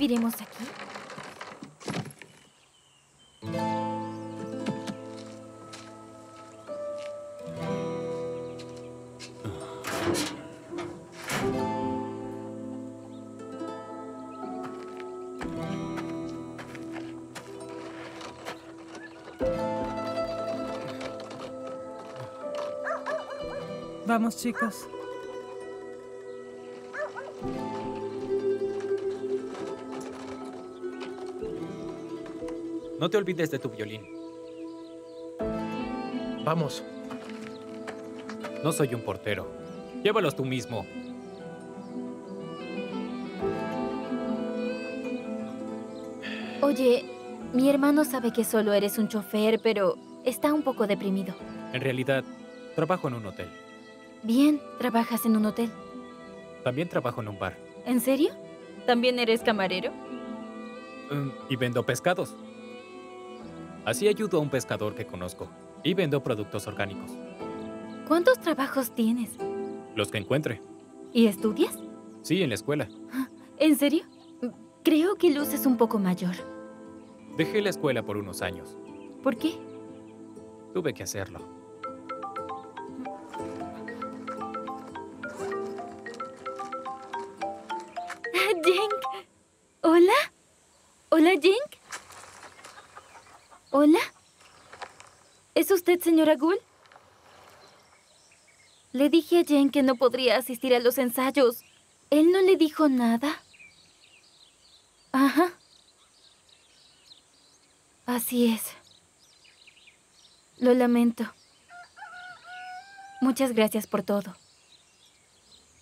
viviremos aquí? Vamos, chicos. No te olvides de tu violín. Vamos. No soy un portero. Llévalos tú mismo. Oye, mi hermano sabe que solo eres un chofer, pero está un poco deprimido. En realidad, trabajo en un hotel. Bien, trabajas en un hotel. También trabajo en un bar. ¿En serio? ¿También eres camarero? Mm, Y vendo pescados. Así ayudo a un pescador que conozco. Y vendo productos orgánicos. ¿Cuántos trabajos tienes? Los que encuentre. ¿Y estudias? Sí, en la escuela. ¿En serio? Creo que luces un poco mayor. Dejé la escuela por unos años. ¿Por qué? Tuve que hacerlo. Jenk. ¿Hola? ¿Hola, Jenk? ¿Hola? ¿Es usted señora Gould? Le dije a Jen que no podría asistir a los ensayos. ¿Él no le dijo nada? Ajá. Así es. Lo lamento. Muchas gracias por todo.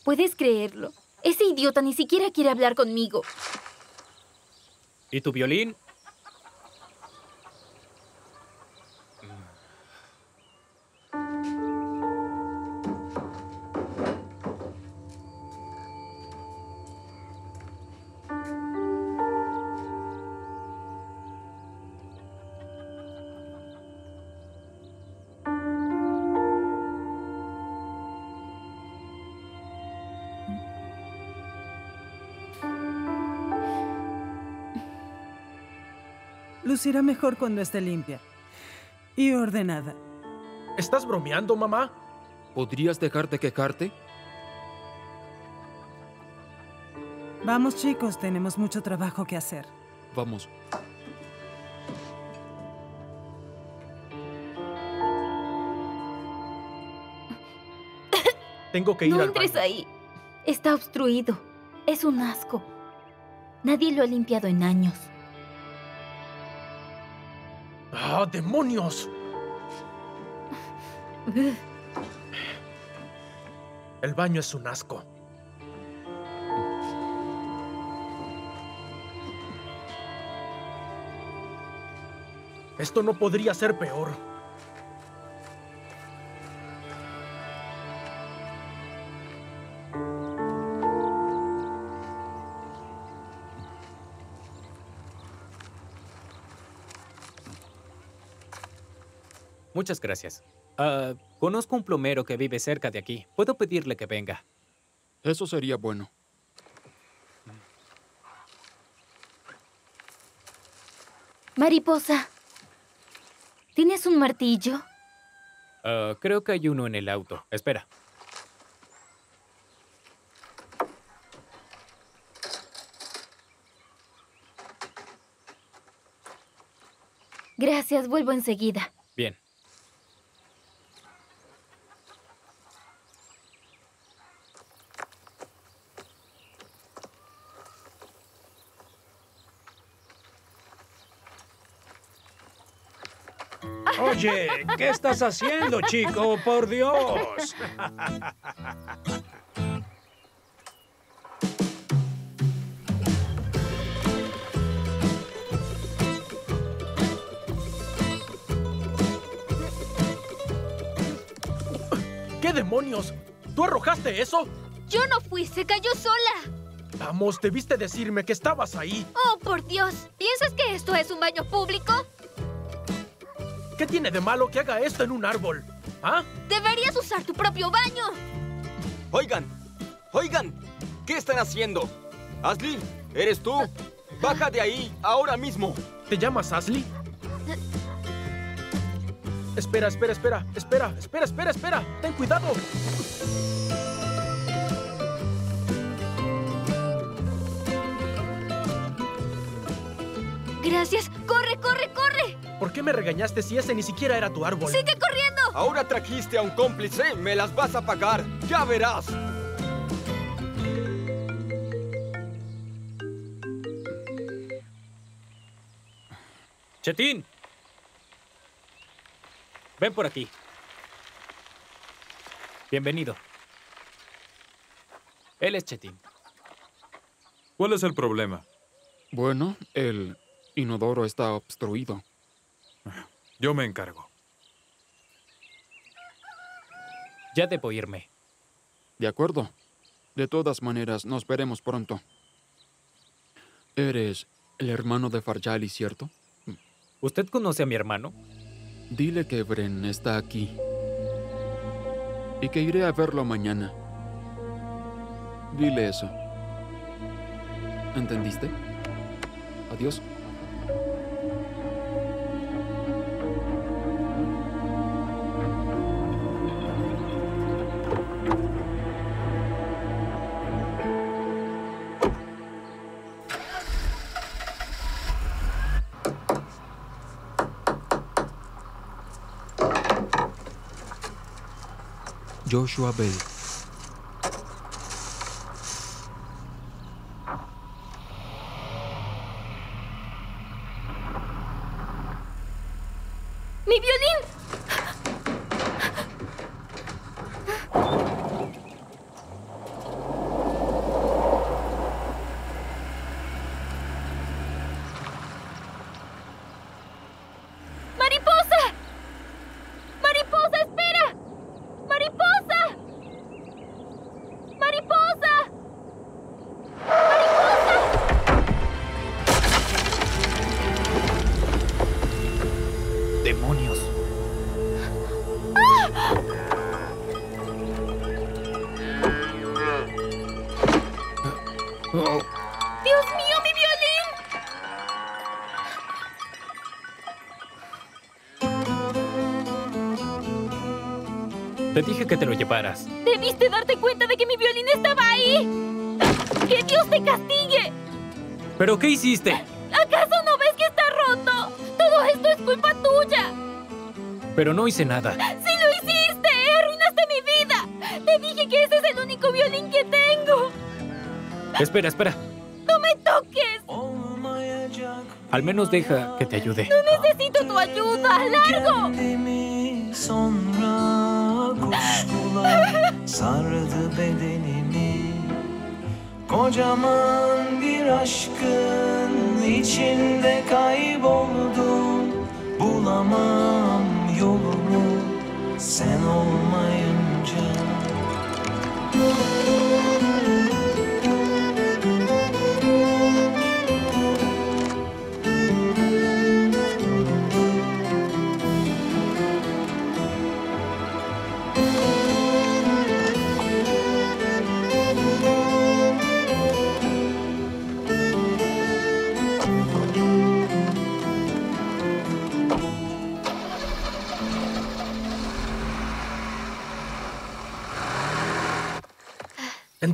¿Puedes creerlo? Ese idiota ni siquiera quiere hablar conmigo. ¿Y tu violín? Lucirá mejor cuando esté limpia. Y ordenada. ¿Estás bromeando, mamá? ¿Podrías dejar de quejarte? Vamos, chicos, tenemos mucho trabajo que hacer. Vamos. Tengo que ir No al entres baño. ahí. Está obstruido. Es un asco. Nadie lo ha limpiado en años. ¡Ah, demonios! El baño es un asco. Esto no podría ser peor. Muchas gracias. Ah, conozco un plomero que vive cerca de aquí. Puedo pedirle que venga. Eso sería bueno. Mariposa. ¿Tienes un martillo? Ah, creo que hay uno en el auto. Espera. Gracias, vuelvo enseguida. Bien. Oye, ¿qué estás haciendo, chico? Por Dios. ¿Qué demonios? ¿Tú arrojaste eso? Yo no fui, se cayó sola. Vamos, debiste decirme que estabas ahí. Oh, por Dios. ¿Piensas que esto es un baño público? ¿Qué tiene de malo que haga esto en un árbol? ¿Ah? Deberías usar tu propio baño. Oigan, oigan, ¿qué están haciendo? Ashley, ¿eres tú? Baja de ahí, ahora mismo. ¿Te llamas Ashley? Espera, espera, espera, espera, espera, espera, espera. Ten cuidado. Gracias. ¡Corre, corre, corre! ¿Por qué me regañaste si ese ni siquiera era tu árbol? ¡Sigue corriendo! Ahora trajiste a un cómplice. Me las vas a pagar. Ya verás. Chetín. Ven por aquí. Bienvenido. Él es Chetín. ¿Cuál es el problema? Bueno, el inodoro está obstruido. Yo me encargo. Ya debo irme. De acuerdo. De todas maneras, nos veremos pronto. Eres el hermano de Farjali, ¿cierto? ¿Usted conoce a mi hermano? Dile que Bren está aquí. Y que iré a verlo mañana. Dile eso. ¿Entendiste? Adiós. Joshua Bell. Que te lo llevaras. Debiste darte cuenta de que mi violín estaba ahí. ¡Que Dios te castigue! ¿Pero qué hiciste? ¿Acaso no ves que está roto? Todo esto es culpa tuya. Pero no hice nada. ¡Sí lo hiciste! ¡Arruinaste mi vida! Te dije que ese es el único violín que tengo. Espera, espera. ¡No me toques! Al menos deja que te ayude. ¡No necesito tu ayuda! ¡Largo! Kuşkular sardı bedenimi. Kocaman bir aşkın içinde kayboldum. Bulamam yolumu sen olmayınca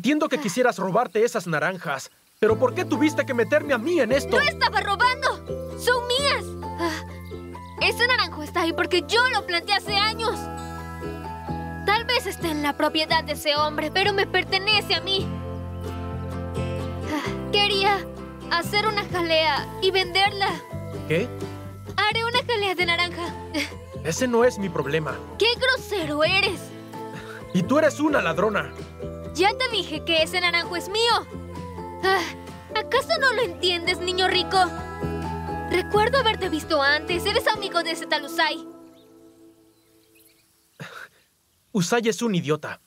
Entiendo que quisieras robarte esas naranjas, pero ¿por qué tuviste que meterme a mí en esto? ¡No estaba robando! ¡Son mías! Ah, ese naranjo está ahí porque yo lo planté hace años. Tal vez esté en la propiedad de ese hombre, pero me pertenece a mí. Ah, Quería hacer una jalea y venderla. ¿Qué? Haré una jalea de naranja. Ese no es mi problema. ¡Qué grosero eres! Y tú eres una ladrona. Ya te dije que ese naranjo es mío. Ah, ¿Acaso no lo entiendes, niño rico? Recuerdo haberte visto antes. Eres amigo de ese tal Usai. Usai es un idiota.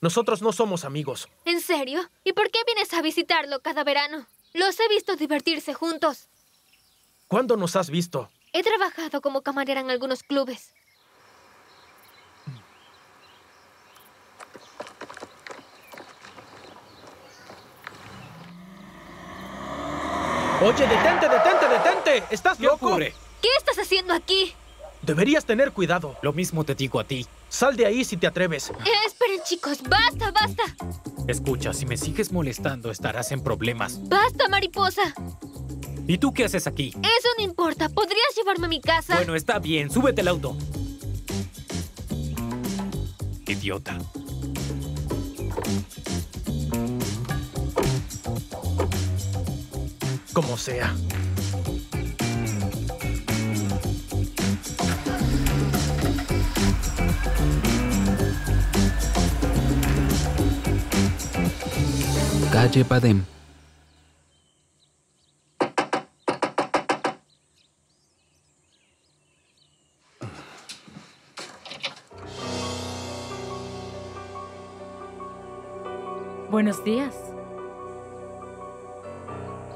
Nosotros no somos amigos. ¿En serio? ¿Y por qué vienes a visitarlo cada verano? Los he visto divertirse juntos. ¿Cuándo nos has visto? He trabajado como camarera en algunos clubes. Oye, detente, detente, detente. ¿Estás ¿Qué loco? ocurre? ¿Qué estás haciendo aquí? Deberías tener cuidado. Lo mismo te digo a ti. Sal de ahí si te atreves. Eh, esperen, chicos. Basta, basta. Escucha, si me sigues molestando, estarás en problemas. Basta, mariposa. ¿Y tú qué haces aquí? Eso no importa. ¿Podrías llevarme a mi casa? Bueno, está bien, súbete al auto. Idiota. Como sea. Calle Padem. Buenos días.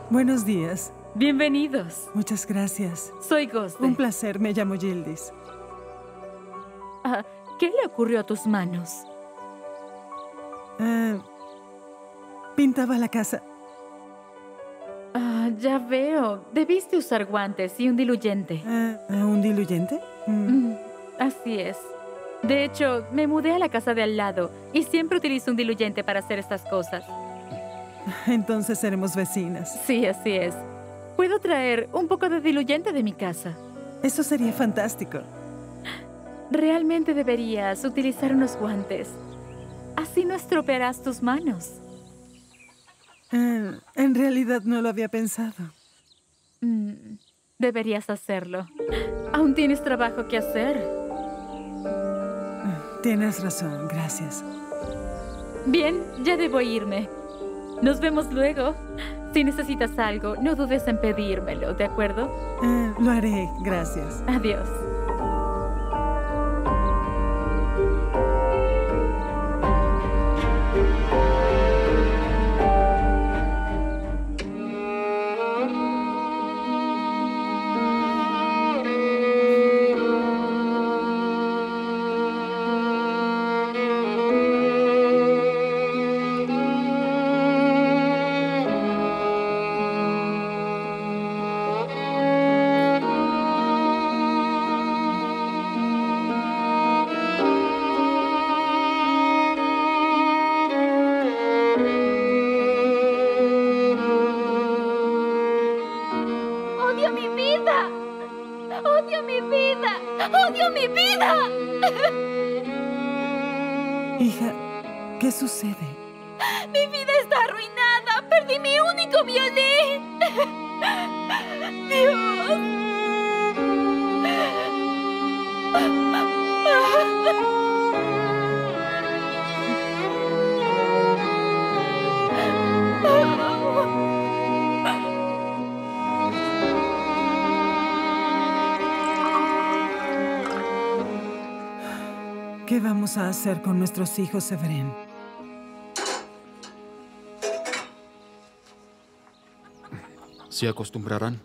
Buenos días. Bienvenidos. Muchas gracias. Soy Ghost. Un placer, me llamo Gildis. Ah, ¿Qué le ocurrió a tus manos? Ah, pintaba la casa. Ah, ya veo. Debiste usar guantes y un diluyente. Ah, ¿Un diluyente? Mm. Mm, así es. De hecho, me mudé a la casa de al lado y siempre utilizo un diluyente para hacer estas cosas. Entonces seremos vecinas. Sí, así es. Puedo traer un poco de diluyente de mi casa. Eso sería fantástico. Realmente deberías utilizar unos guantes. Así no estropearás tus manos. Ah, en realidad no lo había pensado. Mm, deberías hacerlo. Aún tienes trabajo que hacer. Tienes razón, gracias. Bien, ya debo irme. Nos vemos luego. Si necesitas algo, no dudes en pedírmelo, ¿de acuerdo? Ah, lo haré, gracias. Adiós. ¿Qué vamos a hacer con nuestros hijos, Severin? Se acostumbrarán.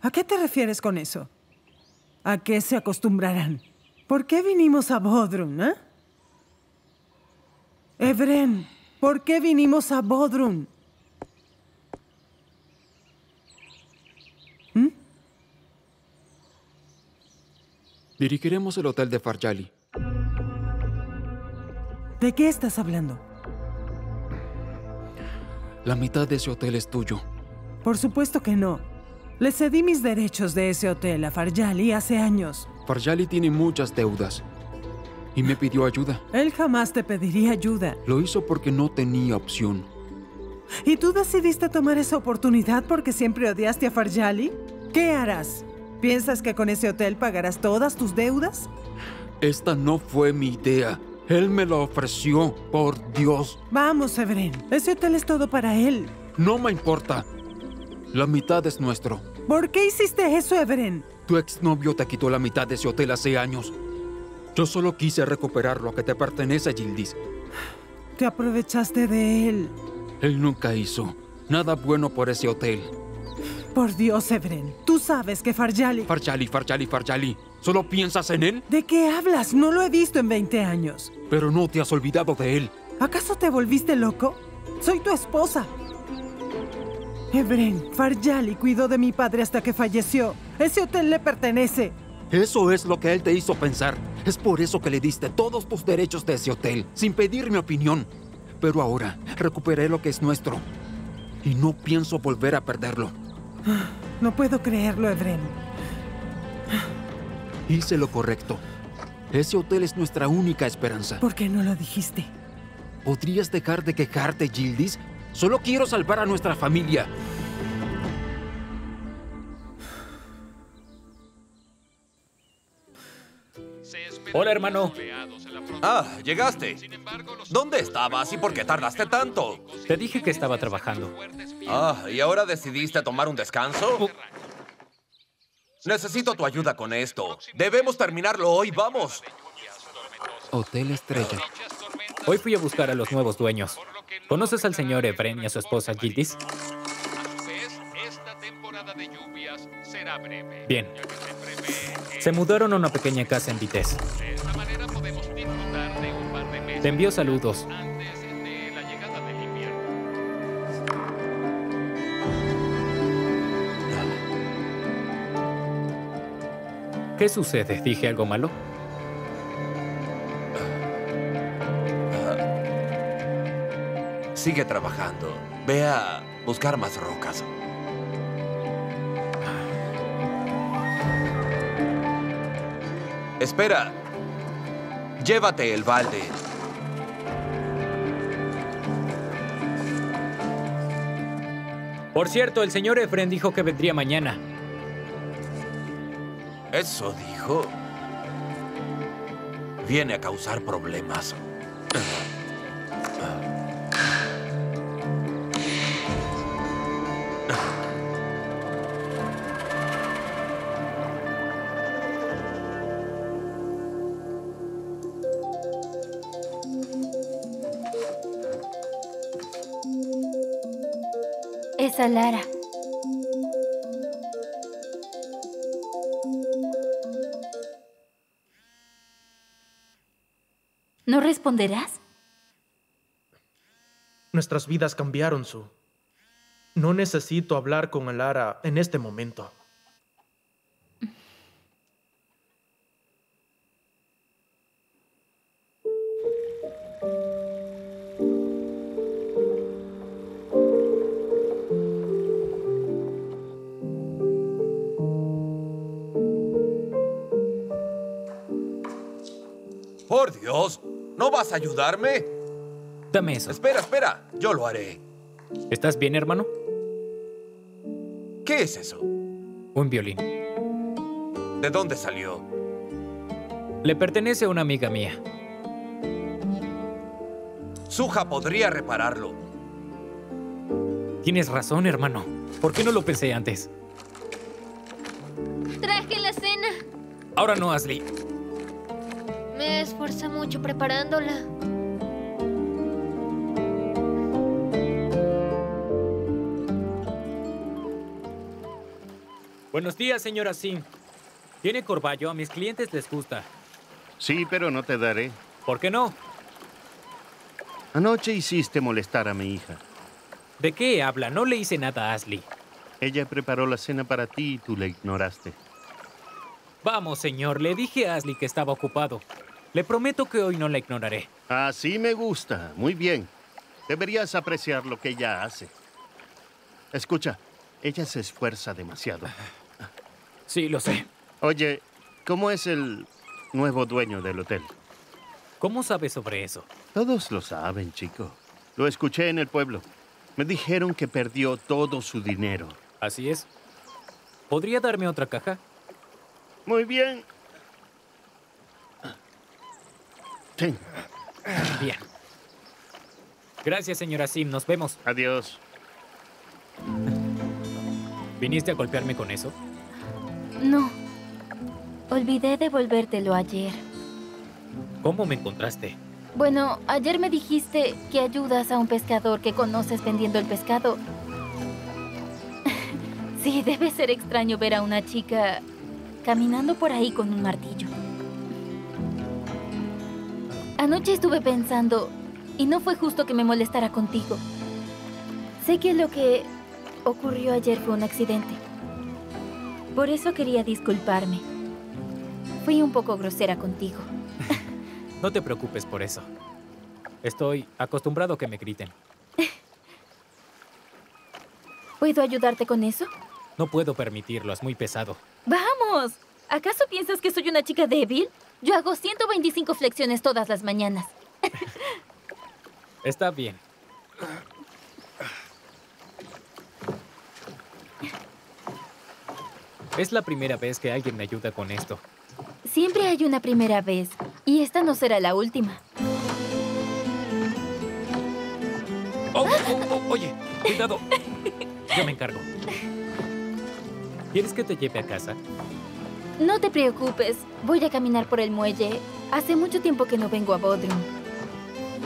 ¿A qué te refieres con eso? ¿A qué se acostumbrarán? ¿Por qué vinimos a Bodrum, eh? Evren, ¿por qué vinimos a Bodrum? Dirigiremos el hotel de Farjali. ¿De qué estás hablando? La mitad de ese hotel es tuyo. Por supuesto que no. Le cedí mis derechos de ese hotel a Farjali hace años. Farjali tiene muchas deudas. Y me pidió ayuda. Él jamás te pediría ayuda. Lo hizo porque no tenía opción. ¿Y tú decidiste tomar esa oportunidad porque siempre odiaste a Farjali? ¿Qué harás? ¿Piensas que con ese hotel pagarás todas tus deudas? Esta no fue mi idea. Él me lo ofreció, por Dios. Vamos, Severin. Ese hotel es todo para él. No me importa. La mitad es nuestro. ¿Por qué hiciste eso, Everin? Tu exnovio te quitó la mitad de ese hotel hace años. Yo solo quise recuperar lo que te pertenece, Gildis. Te aprovechaste de él. Él nunca hizo nada bueno por ese hotel. Por Dios, Everin. Tú sabes que Farjali... Farjali, Farjali, Farjali. ¿Solo piensas en él? ¿De qué hablas? No lo he visto en 20 años. Pero no te has olvidado de él. ¿Acaso te volviste loco? Soy tu esposa. Ebren, Farjali cuidó de mi padre hasta que falleció. Ese hotel le pertenece. Eso es lo que él te hizo pensar. Es por eso que le diste todos tus derechos de ese hotel, sin pedir mi opinión. Pero ahora recuperé lo que es nuestro. Y no pienso volver a perderlo. No puedo creerlo, Ebren. Hice lo correcto. Ese hotel es nuestra única esperanza. ¿Por qué no lo dijiste? ¿Podrías dejar de quejarte, Gildis? Solo quiero salvar a nuestra familia. Hola, hermano. Ah, llegaste. ¿Dónde estabas y por qué tardaste tanto? Te dije que estaba trabajando. Ah, ¿y ahora decidiste tomar un descanso? Necesito tu ayuda con esto. Debemos terminarlo hoy, vamos. Hotel Estrella. Hoy fui a buscar a los nuevos dueños. ¿Conoces al señor Efren y a su esposa Gildis? Bien. Se mudaron a una pequeña casa en Vitesse. Te envío saludos. ¿Qué sucede? ¿Dije algo malo? Sigue trabajando. Ve a buscar más rocas. Espera. Llévate el balde. Por cierto, el señor Efren dijo que vendría mañana. Eso dijo. Viene a causar problemas. Esa Lara. ¿No responderás? Nuestras vidas cambiaron, Su. No necesito hablar con Alara en este momento. Vas a ayudarme? Dame eso. Espera, espera, yo lo haré. ¿Estás bien, hermano? ¿Qué es eso? Un violín. ¿De dónde salió? Le pertenece a una amiga mía. Suja podría repararlo. Tienes razón, hermano. ¿Por qué no lo pensé antes? Traje la cena. Ahora no, Ashley. Me esforcé mucho preparándola. Buenos días, señora Sim. ¿Tiene corballo? A mis clientes les gusta. Sí, pero no te daré. ¿Por qué no? Anoche hiciste molestar a mi hija. ¿De qué habla? No le hice nada a Ashley. Ella preparó la cena para ti y tú la ignoraste. Vamos, señor. Le dije a Ashley que estaba ocupado. Le prometo que hoy no la ignoraré. Así me gusta. Muy bien. Deberías apreciar lo que ella hace. Escucha, ella se esfuerza demasiado. Sí, lo sé. Oye, ¿cómo es el nuevo dueño del hotel? ¿Cómo sabes sobre eso? Todos lo saben, chico. Lo escuché en el pueblo. Me dijeron que perdió todo su dinero. Así es. ¿Podría darme otra caja? Muy bien. Ten. Bien. Gracias, señora Sim. Nos vemos. Adiós. ¿Viniste a golpearme con eso? No. Olvidé devolvértelo ayer. ¿Cómo me encontraste? Bueno, ayer me dijiste que ayudas a un pescador que conoces vendiendo el pescado. Sí, debe ser extraño ver a una chica caminando por ahí con un martillo. Anoche estuve pensando, y no fue justo que me molestara contigo. Sé que lo que ocurrió ayer fue un accidente. Por eso quería disculparme. Fui un poco grosera contigo. No te preocupes por eso. Estoy acostumbrado a que me griten. ¿Puedo ayudarte con eso? No puedo permitirlo, es muy pesado. ¡Vamos! ¿Acaso piensas que soy una chica débil? Yo hago 125 flexiones todas las mañanas. Está bien. Es la primera vez que alguien me ayuda con esto. Siempre hay una primera vez, y esta no será la última. Oh, oh, oh, oye, cuidado. Yo me encargo. ¿Quieres que te lleve a casa? No te preocupes, voy a caminar por el muelle. Hace mucho tiempo que no vengo a Bodrum.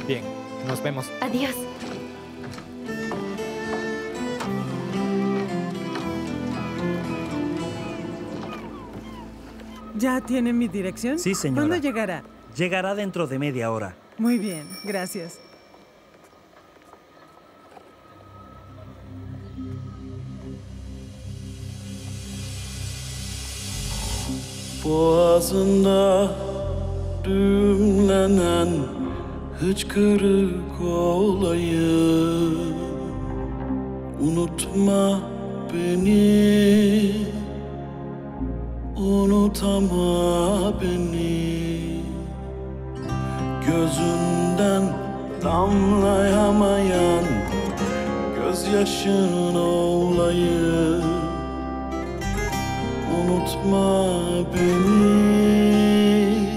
Bien, nos vemos. Adiós. ¿Ya tiene mi dirección? Sí, señora. ¿Cuándo llegará? Llegará dentro de media hora. Muy bien, gracias. Boğazında düğümlenen hıçkırık olayı. Unutma beni. Unutama beni. Gözünden damlayamayan Gözyaşın olayım Unutma beni.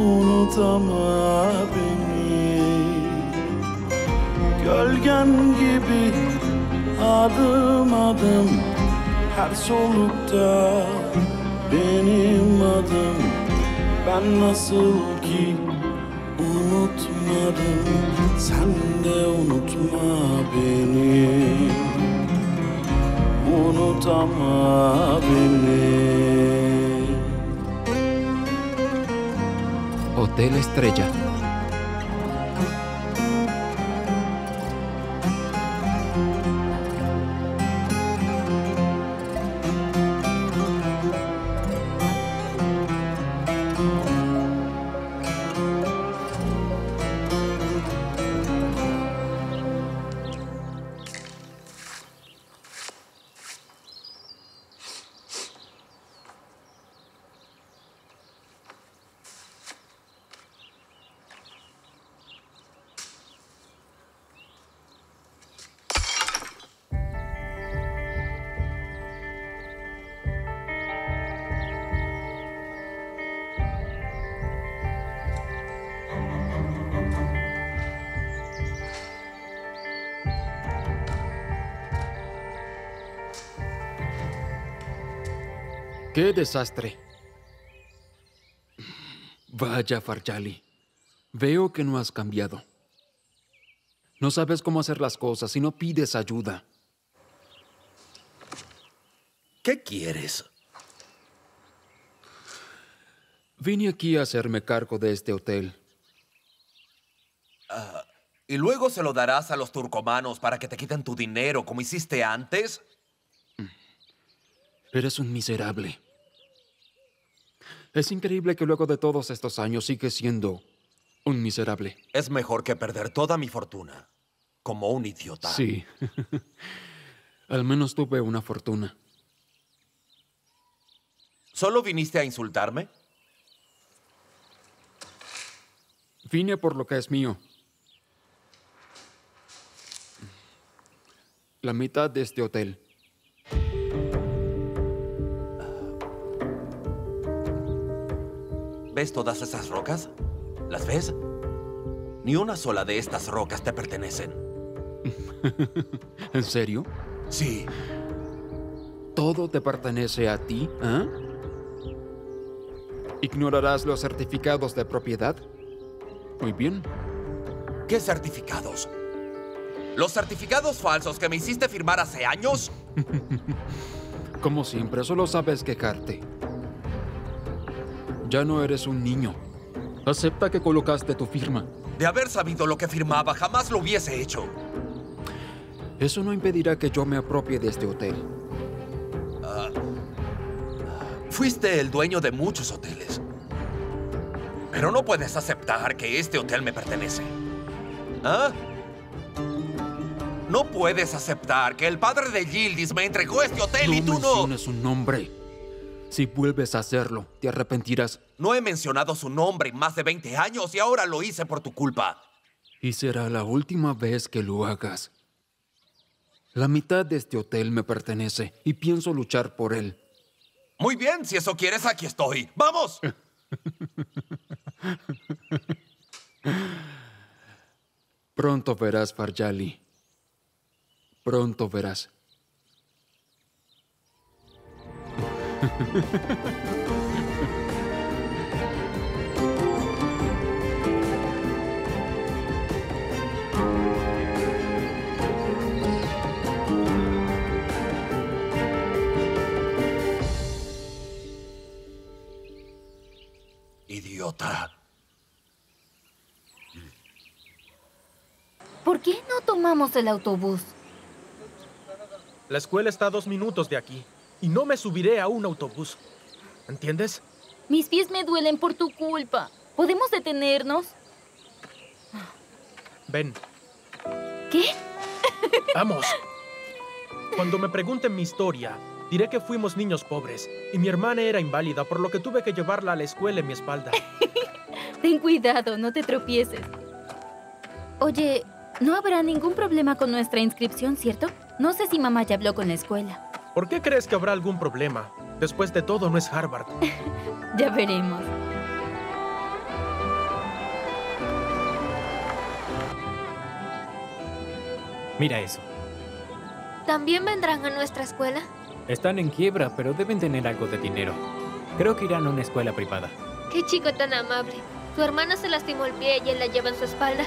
Unutama beni. Gölgen gibi adım adım Her solukta benim adım. Ben nasıl ki unutmadım Sen de unutma beni. Unutama beni Hotel Estrella. ¡Qué desastre! Vaya, Farjali. Veo que no has cambiado. No sabes cómo hacer las cosas y no pides ayuda. ¿Qué quieres? Vine aquí a hacerme cargo de este hotel. Ah, ¿Y luego se lo darás a los turcomanos para que te quiten tu dinero como hiciste antes? Eres un miserable. Es increíble que luego de todos estos años sigues siendo un miserable. Es mejor que perder toda mi fortuna como un idiota. Sí. Al menos tuve una fortuna. ¿Solo viniste a insultarme? Vine por lo que es mío. La mitad de este hotel. ¿Ves todas esas rocas? ¿Las ves? Ni una sola de estas rocas te pertenecen. ¿En serio? Sí. ¿Todo te pertenece a ti? ¿Ah? ¿Ignorarás los certificados de propiedad? Muy bien. ¿Qué certificados? ¿Los certificados falsos que me hiciste firmar hace años? Como siempre, solo sabes quejarte. Ya no eres un niño. Acepta que colocaste tu firma. De haber sabido lo que firmaba, jamás lo hubiese hecho. Eso no impedirá que yo me apropie de este hotel. Ah, fuiste el dueño de muchos hoteles. Pero no puedes aceptar que este hotel me pertenece. ¿Ah? No puedes aceptar que el padre de Gildis me entregó este hotel y tú no. menciones su nombre. Si vuelves a hacerlo, te arrepentirás. No he mencionado su nombre en más de 20 años y ahora lo hice por tu culpa. Y será la última vez que lo hagas. La mitad de este hotel me pertenece y pienso luchar por él. Muy bien, si eso quieres, aquí estoy. ¡Vamos! Pronto verás, Farjali. Pronto verás. Idiota. ¿Por qué no tomamos el autobús? La escuela está a dos minutos de aquí y no me subiré a un autobús. ¿Entiendes? Mis pies me duelen por tu culpa. ¿Podemos detenernos? Ven, ¿Qué? vamos. Cuando me pregunten mi historia, diré que fuimos niños pobres y mi hermana era inválida, por lo que tuve que llevarla a la escuela en mi espalda. Ten cuidado, no te tropieces. Oye, no habrá ningún problema con nuestra inscripción, ¿cierto? No sé si mamá ya habló con la escuela. ¿Por qué crees que habrá algún problema? Después de todo, no es Harvard. Ya veremos. Mira eso. ¿También vendrán a nuestra escuela? Están en quiebra, pero deben tener algo de dinero. Creo que irán a una escuela privada. Qué chico tan amable. Su hermana se lastimó el pie y él la lleva en su espalda.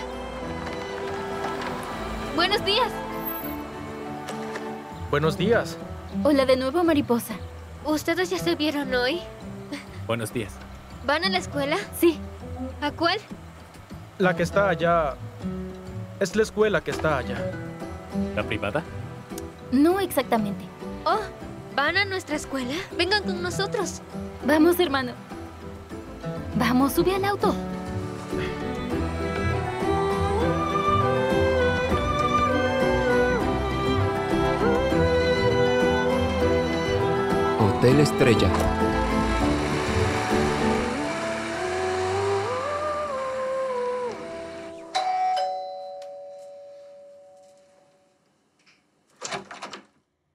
Buenos días. Buenos días. Hola de nuevo, mariposa. ¿Ustedes ya se vieron hoy? Buenos días. ¿Van a la escuela? Sí. ¿A cuál? La que está allá... Es la escuela que está allá. ¿La privada? No exactamente. Oh, ¿van a nuestra escuela? Vengan con nosotros. Vamos, hermano. Vamos, sube al auto. Hotel Estrella.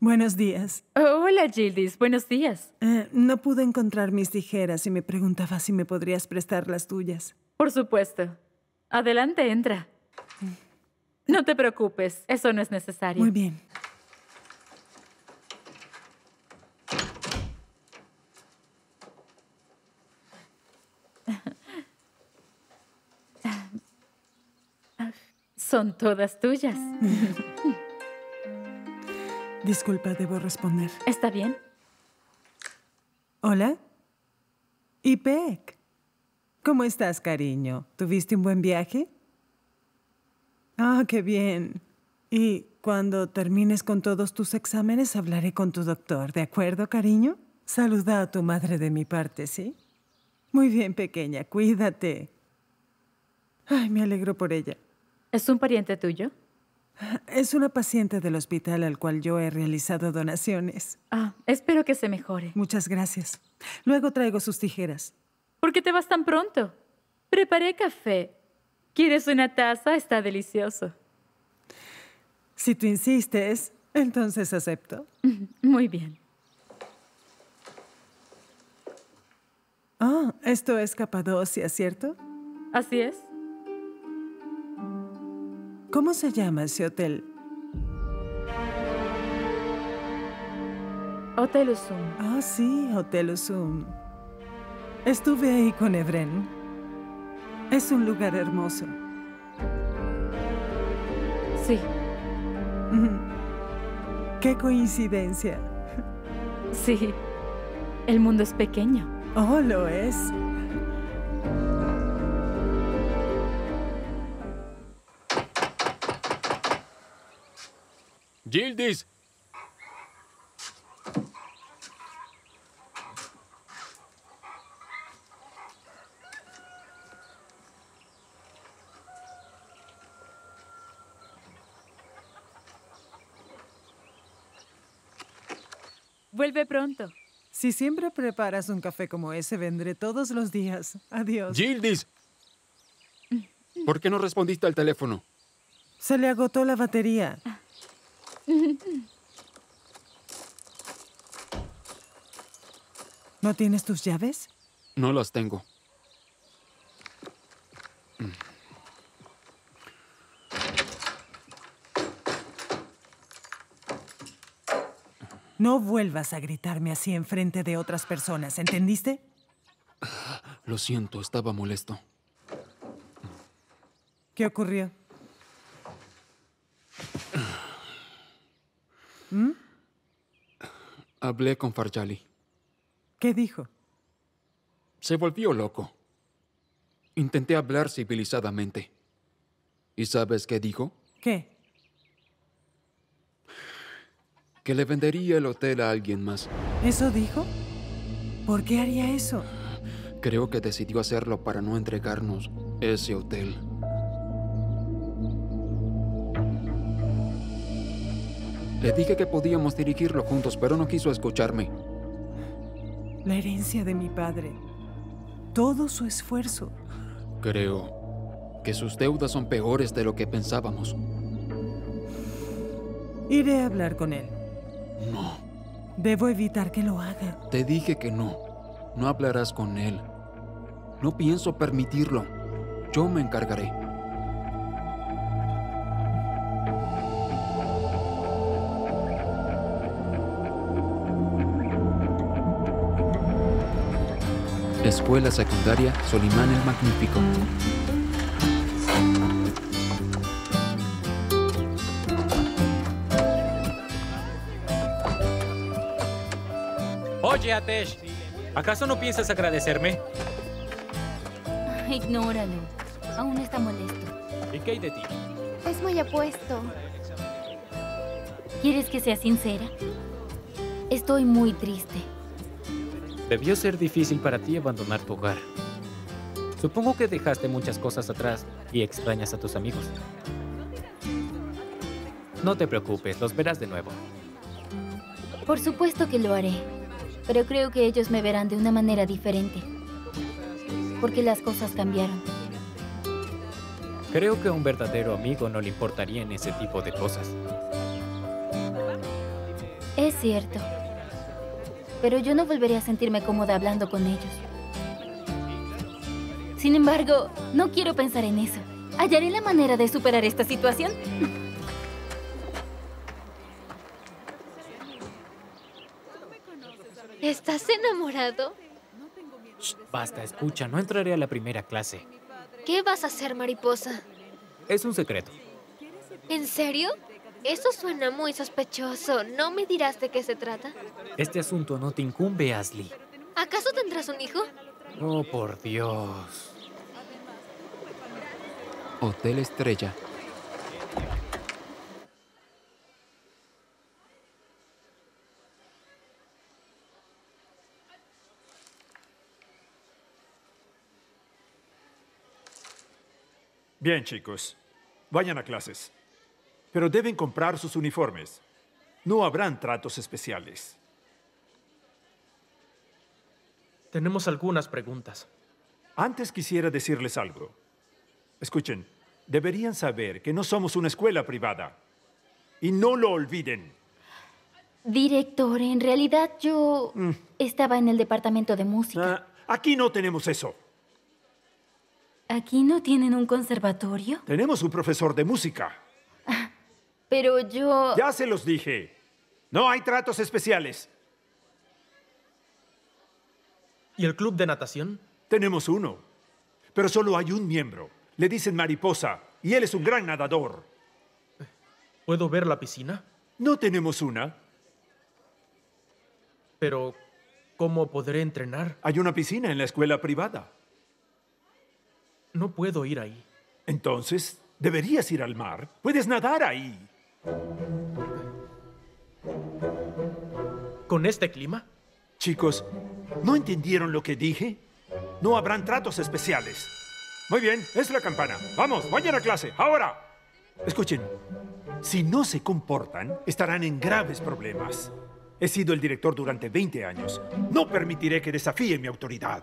Buenos días. Hola, Gildis. Buenos días. Eh, no pude encontrar mis tijeras y me preguntaba si me podrías prestar las tuyas. Por supuesto. Adelante, entra. No te preocupes, eso no es necesario. Muy bien. Son todas tuyas. Disculpa, debo responder. ¿Está bien? Hola. Ipek. ¿Cómo estás, cariño? ¿Tuviste un buen viaje? Ah, qué bien. Y cuando termines con todos tus exámenes, hablaré con tu doctor, ¿de acuerdo, cariño? Saluda a tu madre de mi parte, ¿sí? Muy bien, pequeña, cuídate. Ay, me alegro por ella. ¿Es un pariente tuyo? Es una paciente del hospital al cual yo he realizado donaciones. Ah, espero que se mejore. Muchas gracias. Luego traigo sus tijeras. ¿Por qué te vas tan pronto? Preparé café. ¿Quieres una taza? Está delicioso. Si tú insistes, entonces acepto. Muy bien. Ah, esto es Capadocia, ¿cierto? Así es. ¿Cómo se llama ese hotel? Hotel Usum. Ah, sí, Hotel Usum. Estuve ahí con Evren. Es un lugar hermoso. Sí. Qué coincidencia. Sí. El mundo es pequeño. Oh, lo es. Gildis. Vuelve pronto. Si siempre preparas un café como ese, vendré todos los días. Adiós. Gildis. ¿Por qué no respondiste al teléfono? Se le agotó la batería. ¿No tienes tus llaves? No las tengo. No vuelvas a gritarme así en frente de otras personas, ¿entendiste? Lo siento, estaba molesto. ¿Qué ocurrió? ¿Mm? Hablé con Farjali. ¿Qué dijo? Se volvió loco. Intenté hablar civilizadamente. ¿Y sabes qué dijo? ¿Qué? Que le vendería el hotel a alguien más. ¿Eso dijo? ¿Por qué haría eso? Creo que decidió hacerlo para no entregarnos ese hotel. Le dije que podíamos dirigirlo juntos, pero no quiso escucharme. La herencia de mi padre. Todo su esfuerzo. Creo que sus deudas son peores de lo que pensábamos. Iré a hablar con él. No, Debo evitar que lo haga. te dije que no. No hablarás con él. No pienso permitirlo. Yo me encargaré. Escuela Secundaria Solimán el Magnífico. Oye, Atesh, ¿acaso no piensas agradecerme? Ignóralo. Aún está molesto. ¿Y qué hay de ti? Es muy apuesto. ¿Quieres que sea sincera? Estoy muy triste. Debió ser difícil para ti abandonar tu hogar. Supongo que dejaste muchas cosas atrás y extrañas a tus amigos. No te preocupes, los verás de nuevo. Por supuesto que lo haré. Pero creo que ellos me verán de una manera diferente. Porque las cosas cambiaron. Creo que a un verdadero amigo no le importarían ese tipo de cosas. Es cierto. Pero yo no volveré a sentirme cómoda hablando con ellos. Sin embargo, no quiero pensar en eso. ¿Hallaré la manera de superar esta situación? ¿Estás enamorado? Shh, basta, escucha, no entraré a la primera clase. ¿Qué vas a hacer, mariposa? Es un secreto. ¿En serio? Eso suena muy sospechoso. ¿No me dirás de qué se trata? Este asunto no te incumbe, Ashley. ¿Acaso tendrás un hijo? Oh, por Dios. Hotel Estrella. Bien, chicos. Vayan a clases. Pero deben comprar sus uniformes. No habrán tratos especiales. Tenemos algunas preguntas. Antes quisiera decirles algo. Escuchen, deberían saber que no somos una escuela privada. Y no lo olviden. Director, en realidad yo Mm. estaba en el departamento de música. Ah, aquí no tenemos eso. ¿Aquí no tienen un conservatorio? Tenemos un profesor de música. Pero yo... Ya se los dije. No hay tratos especiales. ¿Y el club de natación? Tenemos uno. Pero solo hay un miembro. Le dicen mariposa. Y él es un gran nadador. ¿Puedo ver la piscina? No tenemos una. Pero, ¿cómo podré entrenar? Hay una piscina en la escuela privada. No puedo ir ahí. Entonces, deberías ir al mar. Puedes nadar ahí. ¿Con este clima? Chicos, ¿no entendieron lo que dije? No habrán tratos especiales. Muy bien, es la campana. Vamos, vayan a clase, ahora. Escuchen, si no se comportan, estarán en graves problemas. He sido el director durante 20 años. No permitiré que desafíen mi autoridad.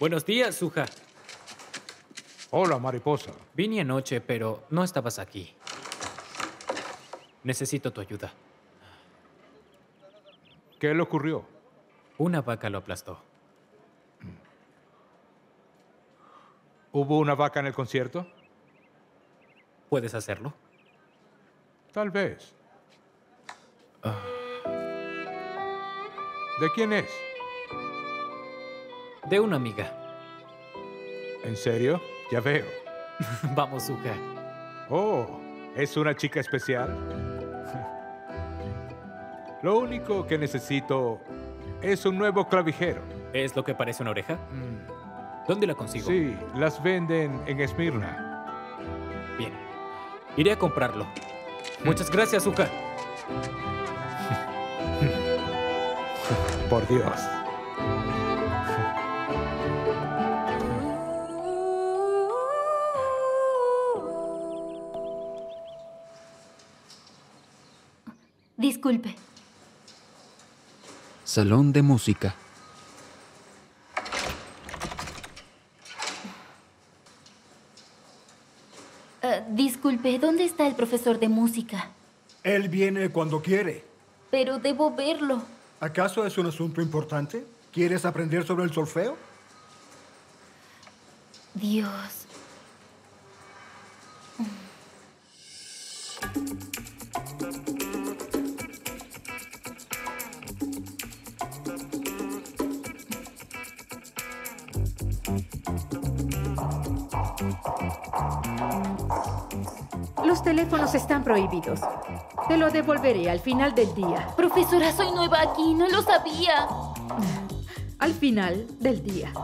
Buenos días, Suja. Hola, mariposa. Vine anoche, pero no estabas aquí. Necesito tu ayuda. ¿Qué le ocurrió? Una vaca lo aplastó. ¿Hubo una vaca en el concierto? ¿Puedes hacerlo? Tal vez. ¿De quién es? De una amiga. ¿En serio? Ya veo. Vamos, Suja. Oh, ¿es una chica especial? Lo único que necesito es un nuevo clavijero. ¿Es lo que parece una oreja? ¿Dónde la consigo? Sí, las venden en Esmirna. Bien. Iré a comprarlo. Muchas gracias, Suka. Por Dios. Salón de música. Eh, disculpe, ¿dónde está el profesor de música? Él viene cuando quiere. Pero debo verlo. ¿Acaso es un asunto importante? ¿Quieres aprender sobre el solfeo? Dios. Los teléfonos están prohibidos. Te lo devolveré al final del día. Profesora, soy nueva aquí, no lo sabía. Al final del día.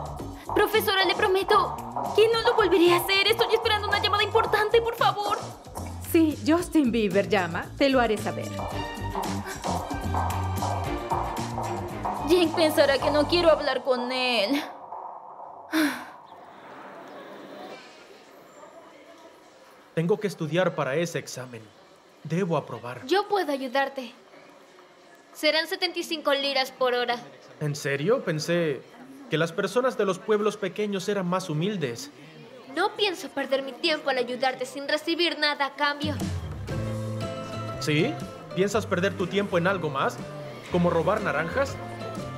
Profesora, le prometo que no lo volveré a hacer. Estoy esperando una llamada importante, por favor. Si Justin Bieber llama, te lo haré saber. Jane pensará que no quiero hablar con él. Tengo que estudiar para ese examen. Debo aprobar. Yo puedo ayudarte. Serán 75 liras por hora. ¿En serio? Pensé que las personas de los pueblos pequeños eran más humildes. No pienso perder mi tiempo al ayudarte sin recibir nada a cambio. ¿Sí? ¿Piensas perder tu tiempo en algo más? ¿Como robar naranjas?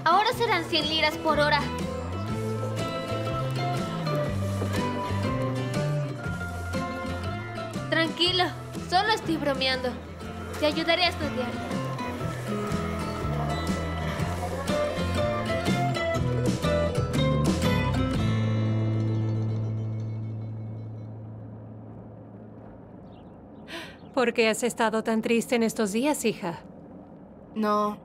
Ahora serán 100 liras por hora. Tranquilo, solo estoy bromeando. Te ayudaré a estudiar. ¿Por qué has estado tan triste en estos días, hija? No,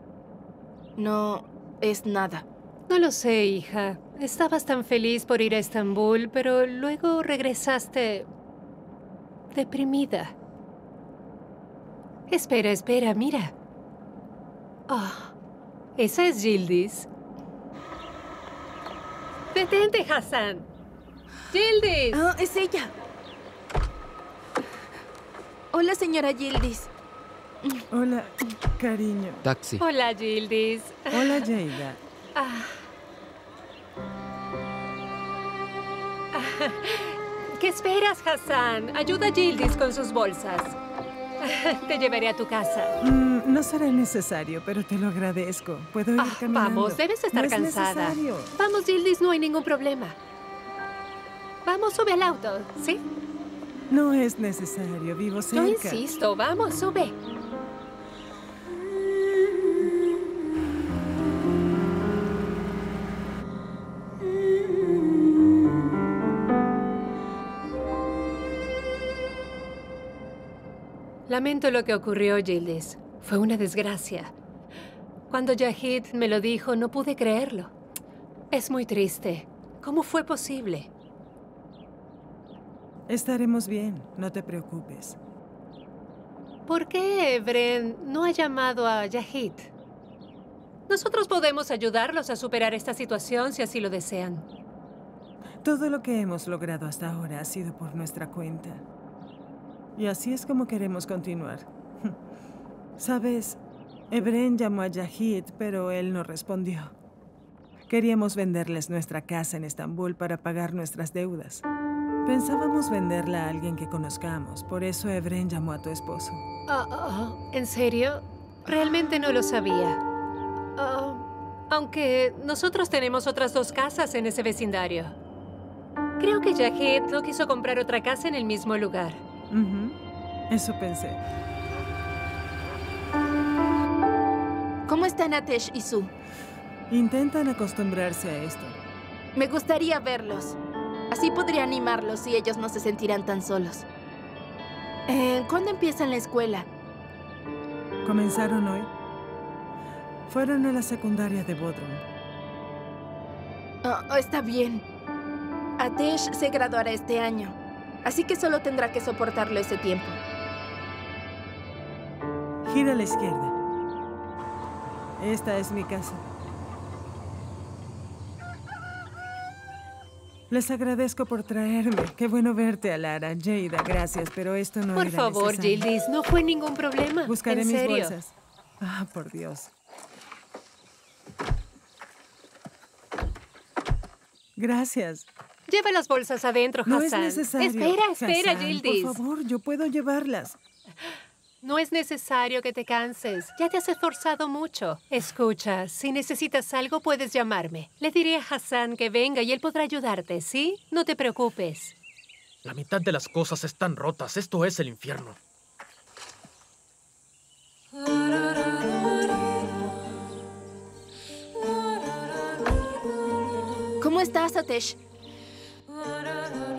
no es nada. No lo sé, hija. Estabas tan feliz por ir a Estambul, pero luego regresaste deprimida. Espera, espera, mira. Ah, esa es Gildis. Detente, Hassan. Gildis. Ah, es ella. Hola, señora Gildis. Hola, cariño. Taxi. Hola, Gildis. Hola, Jada. Ah. Ah. ¿Qué esperas, Hassan? Ayuda a Gildis con sus bolsas. Te llevaré a tu casa. Mm, no será necesario, pero te lo agradezco. Puedo ir Ah, caminando. vamos, debes estar No es cansada. necesario. Vamos, Gildis, no hay ningún problema. Vamos, sube al auto, ¿sí? No es necesario, vivo cerca. insisto, vamos, sube. Lamento lo que ocurrió, Gildis. Fue una desgracia. Cuando Yahid me lo dijo, no pude creerlo. Es muy triste. ¿Cómo fue posible? Estaremos bien, no te preocupes. ¿Por qué Bren no ha llamado a Yahid? Nosotros podemos ayudarlos a superar esta situación si así lo desean. Todo lo que hemos logrado hasta ahora ha sido por nuestra cuenta. Y así es como queremos continuar. Sabes, Ebren llamó a Yahid, pero él no respondió. Queríamos venderles nuestra casa en Estambul para pagar nuestras deudas. Pensábamos venderla a alguien que conozcamos, por eso Ebren llamó a tu esposo. Ah, ¿En serio? Realmente no lo sabía. Aunque nosotros tenemos otras dos casas en ese vecindario. Creo que Yahid no quiso comprar otra casa en el mismo lugar. Eso pensé. ¿Cómo están Atesh y Su? Intentan acostumbrarse a esto. Me gustaría verlos. Así podría animarlos y ellos no se sentirán tan solos. Eh, ¿Cuándo empiezan la escuela? ¿Comenzaron hoy? Fueron a la secundaria de Bodrum. Oh, está bien. Atesh se graduará este año, así que solo tendrá que soportarlo ese tiempo. Gira a la izquierda. Esta es mi casa. Les agradezco por traerme. Qué bueno verte, Alara. Jada, gracias, pero esto no Por era favor, necesario. Gildis, no fue ningún problema. Buscaré en mis serio. bolsas. Ah, por Dios. Gracias. Lleva las bolsas adentro, No es Hassan. necesario. Espera, espera, Hassan, Gildis. Por favor, yo puedo llevarlas. No es necesario que te canses. Ya te has esforzado mucho. Escucha, si necesitas algo puedes llamarme. Le diré a Hassan que venga y él podrá ayudarte, ¿sí? No te preocupes. La mitad de las cosas están rotas. Esto es el infierno. ¿Cómo estás, Atesh? da, da, da.